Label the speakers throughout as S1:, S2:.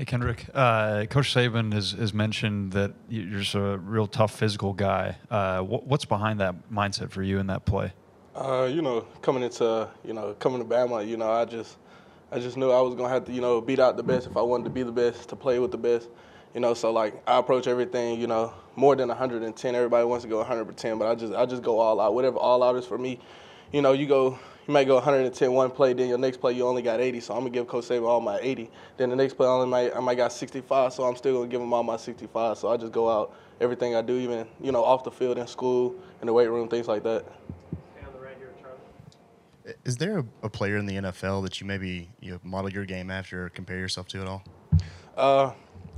S1: Hey Kendrick, uh, Coach Saban has, has mentioned that you're just a real tough physical guy. Uh, what, what's behind that mindset for you in that play?
S2: Uh, you know, coming into you know coming to Bama, you know, I just I just knew I was gonna have to you know beat out the best if I wanted to be the best to play with the best. You know, so like I approach everything, you know, more than 110. Everybody wants to go 110, but I just I just go all out. Whatever all out is for me. You know, you go you might go 110 one play, then your next play you only got 80. So I'm gonna give Coach Saban all my 80. Then the next play I only might I might got 65, so I'm still gonna give him all my 65. So I just go out everything I do, even you know off the field in school, in the weight room, things like that.
S3: Is there a, a, player in the NFL that you maybe you know, model your game after or compare yourself to at all?
S2: Uh,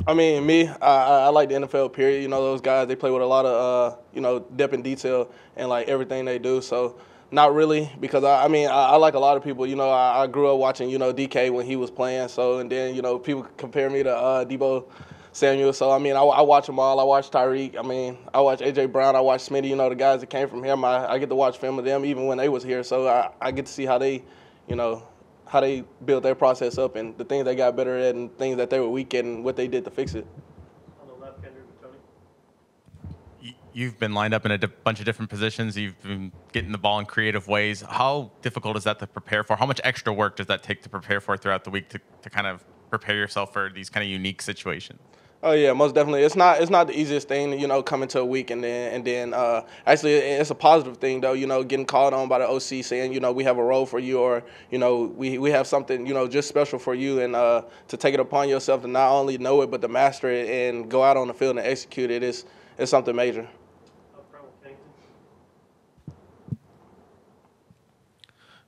S2: I mean, me, I, I, like the NFL. Period. You know, those guys they play with a lot of uh, you know depth and detail and like everything they do. So not really, because I, I mean I, I, like a lot of people. You know, I, I, grew up watching you know DK when he was playing. So and then you know people compare me to uh, Deebo Samuel. So I mean I, I watch them all. I watch Tyreek. I mean I watch AJ Brown. I watch Smitty. You know the guys that came from him. I, get to watch film of them even when they was here. So I, I get to see how they, you know, how they built their process up and the things they got better at and things that they were weak at and what they did to fix it.
S4: You've been lined up in a bunch of different positions. You've been getting the ball in creative ways. How difficult is that to prepare for? How much extra work does that take to prepare for throughout the week to, to kind of prepare yourself for these kind of unique situations?
S2: Oh yeah, most definitely. It's not it's not the easiest thing, you know, coming to a week and then and then uh, actually it's a positive thing though, you know, getting called on by the OC saying, you know, we have a role for you or you know we, we have something you know just special for you and uh, to take it upon yourself to not only know it but to master it and go out on the field and execute it is is something major.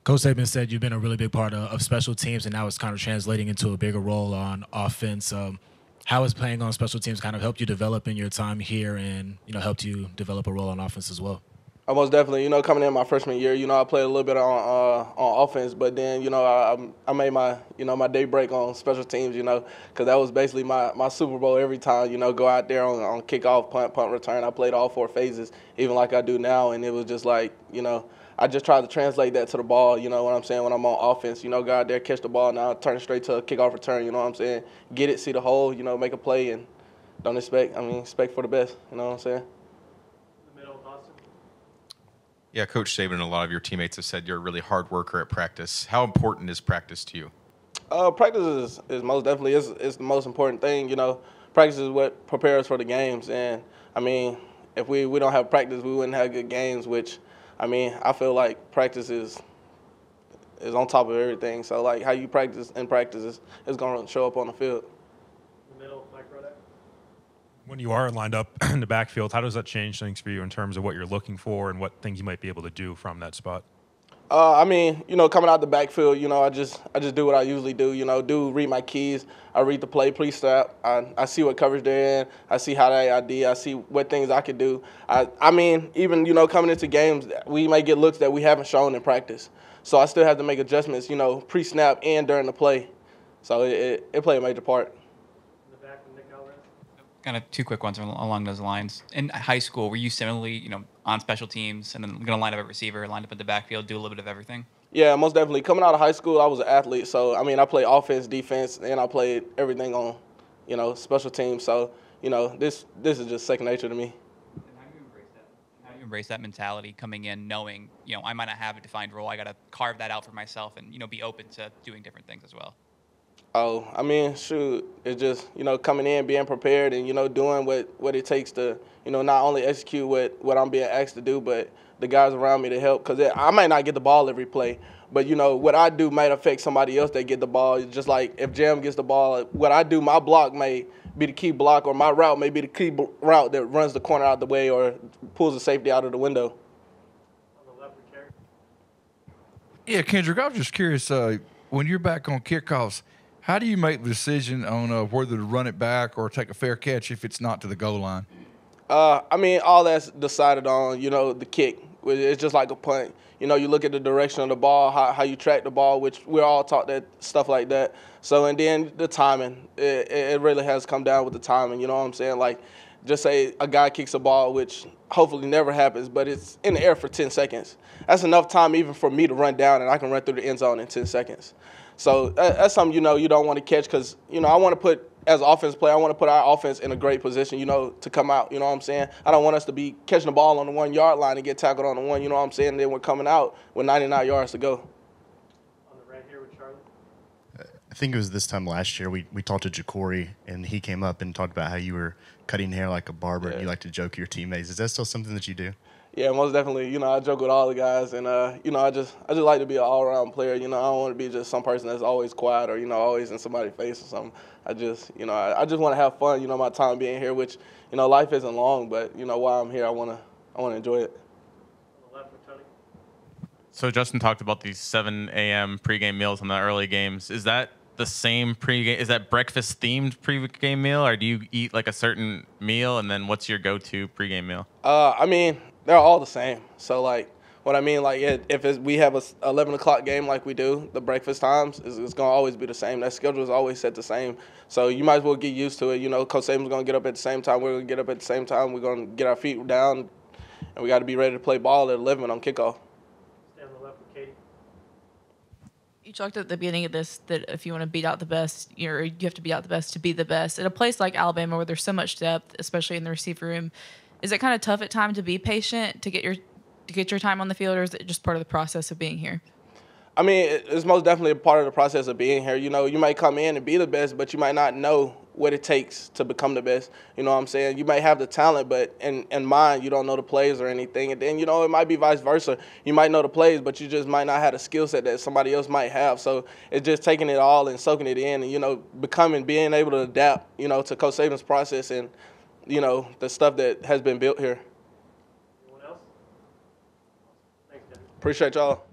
S5: Coach Saban said you've been a really big part of, of, special teams, and now it's kind of translating into a bigger role on offense. Um, how has playing on special teams kind of helped you develop in your time here, and you know helped you develop a role on offense as well?
S2: I most definitely, you know, coming in my freshman year, you know, I played a little bit on uh, on offense, but then, you know, I, I made my, you know, my day break on special teams, you know, because that was basically my, my Super Bowl every time, you know, go out there on, on kickoff, punt, punt, return. I played all four phases, even like I do now, and it was just like, you know, I just try to translate that to the ball. You know what I'm saying? When I'm on offense, you know, go out there, catch the ball, now turn straight to a kickoff return. You know what I'm saying? Get it, see the hole. You know, make a play, and don't expect. I mean, expect for the best. You know what I'm saying?
S6: Yeah, Coach Saban and a lot of your teammates have said you're a really hard worker at practice. How important is practice to you?
S2: Uh, practice is, is most definitely is, is the most important thing. You know, practice is what prepares for the games, and I mean, if we, we don't have practice, we wouldn't have good games, which I mean, I feel like practice is is on top of everything. So like how you practice in practice is, is going to show up on the field.
S7: When you are lined up in the backfield, how does that change things for you in terms of what you're looking for and what things you might be able to do from that spot?
S2: Uh, I mean, you know, coming out the backfield, you know, I just I just do what I usually do. You know, do read my keys. I read the play pre-snap. I, I see what coverage they're in. I see how they ID. I see what things I could do. I I mean, even you know, coming into games, we may get looks that we haven't shown in practice. So I still have to make adjustments. You know, pre-snap and during the play. So it it, it played a major part
S8: kind of two quick ones along those lines. In high school, were you similarly, you know, on special teams and then going to line up a receiver, line up in the backfield, do a little bit of everything?
S2: Yeah, most definitely. Coming out of high school, I was an athlete, so I mean, I played offense, defense, and I played everything on, you know, special teams. So you know, this this is just second nature to me.
S8: how do you embrace that? How do you embrace that mentality coming in, knowing you know I might not have a defined role, I got to carve that out for myself, and you know, be open to doing different things as well.
S2: Oh, I mean, shoot, it's just you know coming in, being prepared, and you know doing what what it takes to you know not only execute what what I'm being asked to do, but the guys around me to help. Cause I might not get the ball every play, but you know what I do might affect somebody else that get the ball. It's just like if Jam gets the ball, what I do, my block may be the key block, or my route may be the key route that runs the corner out the way or pulls the safety out of the window.
S9: Yeah, Kendrick, I was just curious. Uh, when you're back on kickoffs how do you make the decision on uh, whether to run it back or take a fair catch if it's not to the goal line?
S2: Uh, I mean, all that's decided on, you know, the kick. It's just like a punt. You know, you look at the direction of the ball, how, how you track the ball, which we're all taught that stuff like that. So, and then the timing. It, it really has come down with the timing. You know what I'm saying? Like, just say a guy kicks a ball, which hopefully never happens, but it's in the air for 10 seconds. That's enough time even for me to run down, and I can run through the end zone in 10 seconds. So that's something you know you don't want to catch because you know I want to put as an offense player, I want to put our offense in a great position, you know, to come out. You know what I'm saying? I don't want us to be catching the ball on the one yard line and get tackled on the one. You know what I'm saying? And then we're coming out with 99 yards to go. On the right here with Charlie.
S3: I think it was this time last year we, we talked to Jacory and he came up and talked about how you were cutting hair like a barber and you like to joke your teammates. Is that still something that you do?
S2: Yeah, most definitely. You know, I joke with all the guys, and uh, you know, I just I just like to be an all-around player. You know, I don't want to be just some person that's always quiet or you know always in somebody's face or something. I just you know I, I just want to have fun. You know, my time being here, which you know life isn't long, but you know while I'm here, I wanna I wanna enjoy it.
S4: So Justin talked about these 7 a.m. pregame meals in the early games. Is that the same pregame? Is that breakfast themed pregame meal, or do you eat like a certain meal and then what's your go-to pregame meal?
S2: Uh, I mean, they're all the same. So like, what I mean, like, it, if it's, we have a 11 o'clock game like we do, the breakfast times is it's gonna always be the same. That schedule is always set the same. So you might as well get used to it. You know, Coach Saban's gonna get up at the same time. We're gonna get up at the same time. We're gonna get our feet down, and we got to be ready to play ball at 11 on kickoff. Stand on the left with Katie.
S10: You talked at the beginning of this that if you want to beat out the best, you're, you have to beat out the best to be the best. At a place like Alabama where there's so much depth, especially in the receiver room, is it kind of tough at times to be patient to get your to get your time on the field, or is it just part of the process of being here?
S2: I mean, it's most definitely a part of the process of being here. You know, you might come in and be the best, but you might not know what it takes to become the best. You know what I'm saying? You might have the talent, but in, in mind, you don't know the plays or anything. And then, you know, it might be vice versa. You might know the plays, but you just might not have the skill set that somebody else might have. So it's just taking it all and soaking it in and, you know, becoming, being able to adapt, you know, to Coach Saban's process and, you know, the stuff that has been built here. Appreciate y'all.